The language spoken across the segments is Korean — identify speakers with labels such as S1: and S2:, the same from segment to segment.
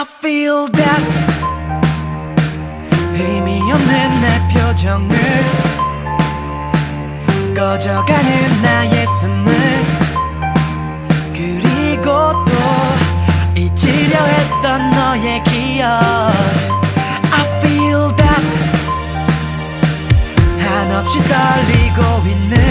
S1: I feel that 의미 없는 내 표정을 꺼져가는 나의 숨을 그리고 또 잊으려 했던 너의 기억. I feel that 한없이 떨리고 있는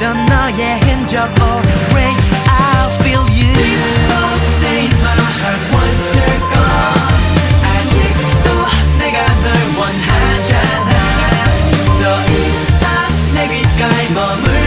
S1: 싶던 너의 흔적 Always I feel you Stay in my heart once you're gone 아직도 내가 널 원하잖아 더 이상 내 귓가에 머물